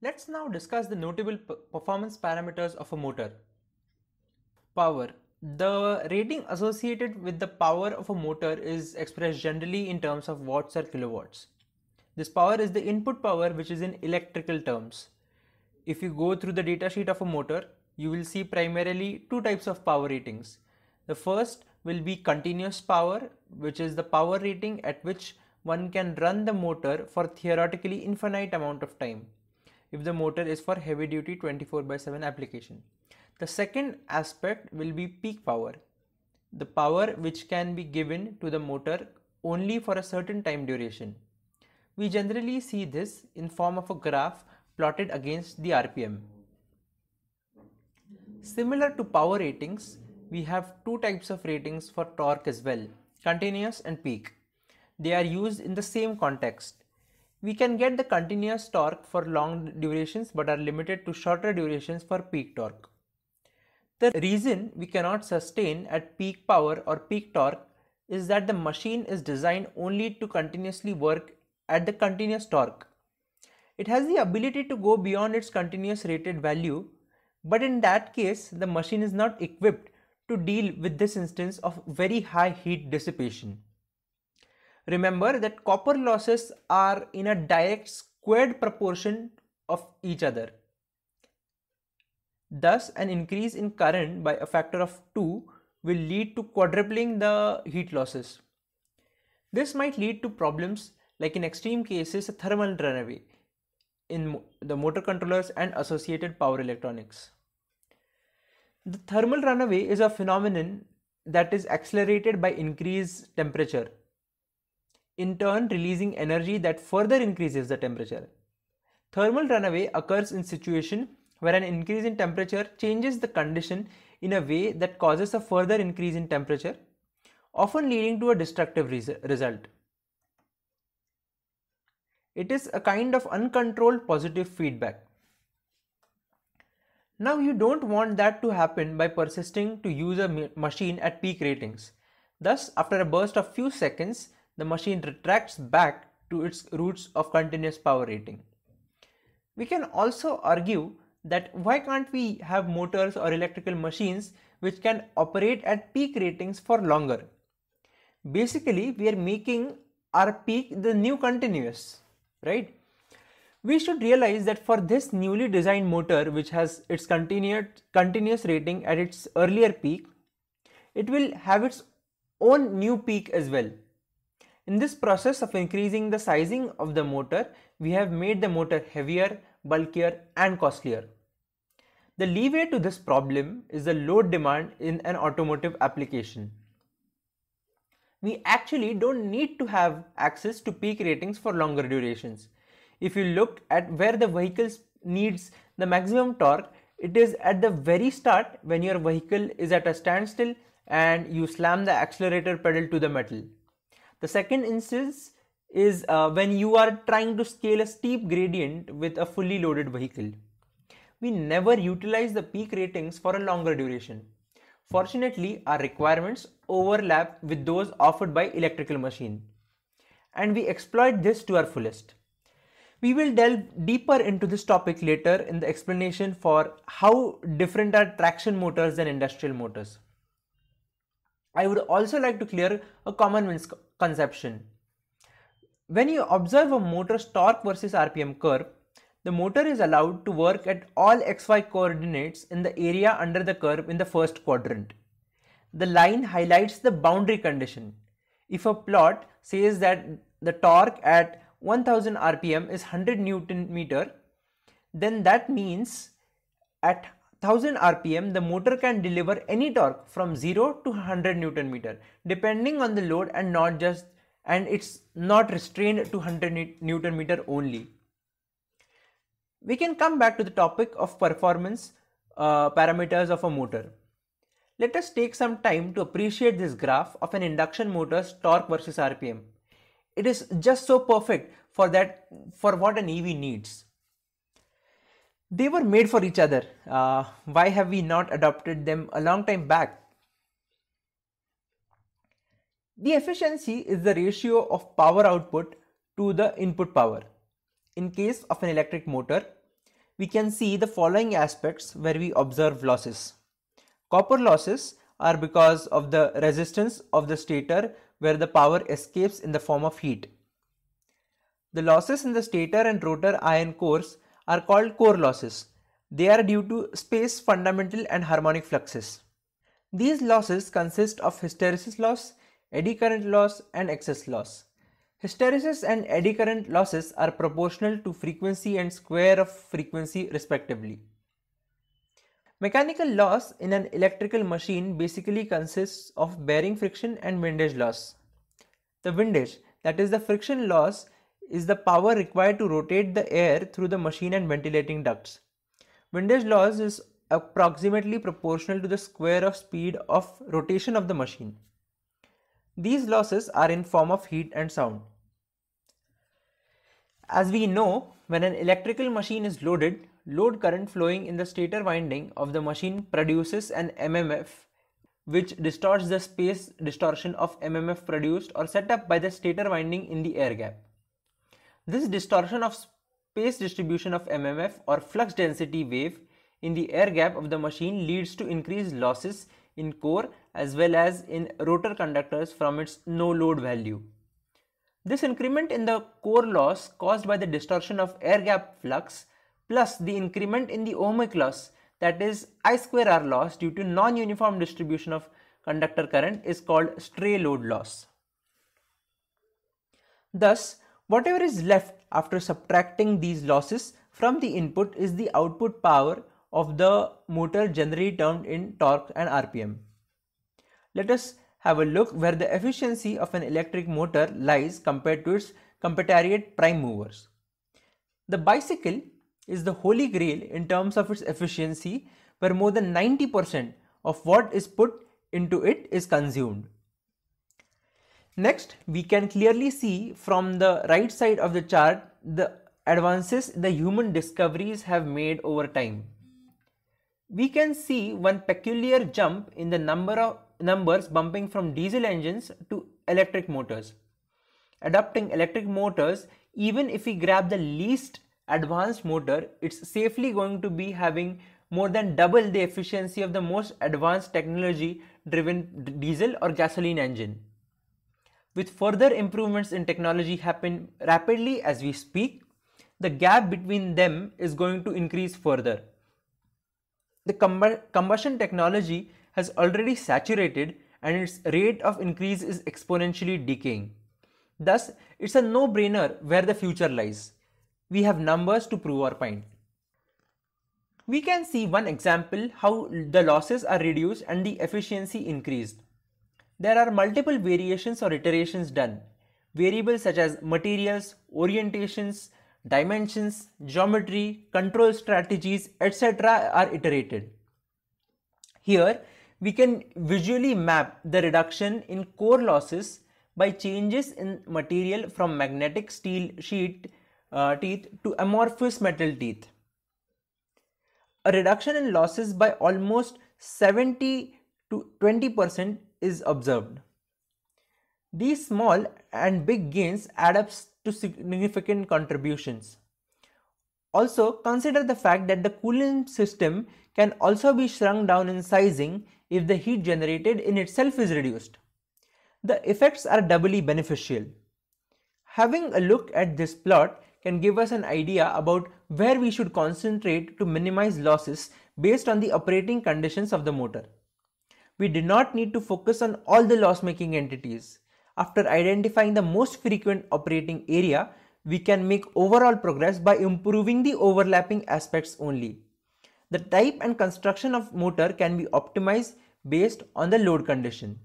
Let's now discuss the notable performance parameters of a motor. Power. The rating associated with the power of a motor is expressed generally in terms of watts or kilowatts. This power is the input power which is in electrical terms. If you go through the datasheet of a motor, you will see primarily two types of power ratings. The first will be continuous power, which is the power rating at which one can run the motor for theoretically infinite amount of time if the motor is for heavy duty 24 by 7 application. The second aspect will be peak power, the power which can be given to the motor only for a certain time duration. We generally see this in form of a graph plotted against the RPM. Similar to power ratings, we have two types of ratings for torque as well, continuous and peak. They are used in the same context. We can get the continuous torque for long durations but are limited to shorter durations for peak torque. The reason we cannot sustain at peak power or peak torque is that the machine is designed only to continuously work at the continuous torque. It has the ability to go beyond its continuous rated value, but in that case, the machine is not equipped to deal with this instance of very high heat dissipation. Remember that copper losses are in a direct squared proportion of each other. Thus, an increase in current by a factor of 2 will lead to quadrupling the heat losses. This might lead to problems like in extreme cases a thermal runaway in the motor controllers and associated power electronics. The thermal runaway is a phenomenon that is accelerated by increased temperature in turn releasing energy that further increases the temperature. Thermal runaway occurs in situation where an increase in temperature changes the condition in a way that causes a further increase in temperature, often leading to a destructive res result. It is a kind of uncontrolled positive feedback. Now you don't want that to happen by persisting to use a machine at peak ratings. Thus, after a burst of few seconds, the machine retracts back to its roots of continuous power rating. We can also argue that why can't we have motors or electrical machines which can operate at peak ratings for longer? Basically, we are making our peak the new continuous, right? We should realize that for this newly designed motor which has its continuous, continuous rating at its earlier peak, it will have its own new peak as well. In this process of increasing the sizing of the motor, we have made the motor heavier, bulkier and costlier. The leeway to this problem is the load demand in an automotive application. We actually don't need to have access to peak ratings for longer durations. If you look at where the vehicle needs the maximum torque, it is at the very start when your vehicle is at a standstill and you slam the accelerator pedal to the metal. The second instance is uh, when you are trying to scale a steep gradient with a fully loaded vehicle. We never utilize the peak ratings for a longer duration. Fortunately, our requirements overlap with those offered by electrical machine and we exploit this to our fullest. We will delve deeper into this topic later in the explanation for how different are traction motors than industrial motors. I would also like to clear a common misconception. When you observe a motor's torque versus RPM curve, the motor is allowed to work at all xy coordinates in the area under the curve in the first quadrant. The line highlights the boundary condition. If a plot says that the torque at 1000 rpm is 100 newton meter, then that means at 1000 rpm the motor can deliver any torque from 0 to 100 newton meter depending on the load and not just and it's not restrained to 100 newton meter only. We can come back to the topic of performance uh, parameters of a motor. Let us take some time to appreciate this graph of an induction motor's torque versus rpm it is just so perfect for that for what an ev needs they were made for each other. Uh, why have we not adopted them a long time back? The efficiency is the ratio of power output to the input power. In case of an electric motor, we can see the following aspects where we observe losses. Copper losses are because of the resistance of the stator where the power escapes in the form of heat. The losses in the stator and rotor iron cores are called core losses. They are due to space fundamental and harmonic fluxes. These losses consist of hysteresis loss, eddy current loss and excess loss. Hysteresis and eddy current losses are proportional to frequency and square of frequency respectively. Mechanical loss in an electrical machine basically consists of bearing friction and windage loss. The windage, that is the friction loss, is the power required to rotate the air through the machine and ventilating ducts. Windage loss is approximately proportional to the square of speed of rotation of the machine. These losses are in form of heat and sound. As we know, when an electrical machine is loaded, load current flowing in the stator winding of the machine produces an MMF which distorts the space distortion of MMF produced or set up by the stator winding in the air gap. This distortion of space distribution of MMF or flux density wave in the air gap of the machine leads to increased losses in core as well as in rotor conductors from its no load value. This increment in the core loss caused by the distortion of air gap flux plus the increment in the ohmic loss that is I square R loss due to non-uniform distribution of conductor current is called stray load loss. Thus, whatever is left after subtracting these losses from the input is the output power of the motor generally termed in torque and RPM. Let us have a look where the efficiency of an electric motor lies compared to its compatriot prime movers. The bicycle is the holy grail in terms of its efficiency where more than 90% of what is put into it is consumed. Next, we can clearly see from the right side of the chart the advances the human discoveries have made over time we can see one peculiar jump in the number of numbers bumping from diesel engines to electric motors. Adopting electric motors, even if we grab the least advanced motor, it's safely going to be having more than double the efficiency of the most advanced technology driven diesel or gasoline engine. With further improvements in technology happen rapidly as we speak, the gap between them is going to increase further the combustion technology has already saturated and its rate of increase is exponentially decaying. Thus, it's a no-brainer where the future lies. We have numbers to prove our point. We can see one example how the losses are reduced and the efficiency increased. There are multiple variations or iterations done. Variables such as materials, orientations, dimensions, geometry, control strategies, etc. are iterated. Here, we can visually map the reduction in core losses by changes in material from magnetic steel sheet uh, teeth to amorphous metal teeth. A reduction in losses by almost 70 to 20% is observed. These small and big gains add up to significant contributions. Also, consider the fact that the cooling system can also be shrunk down in sizing if the heat generated in itself is reduced. The effects are doubly beneficial. Having a look at this plot can give us an idea about where we should concentrate to minimize losses based on the operating conditions of the motor. We do not need to focus on all the loss making entities. After identifying the most frequent operating area, we can make overall progress by improving the overlapping aspects only. The type and construction of motor can be optimized based on the load condition.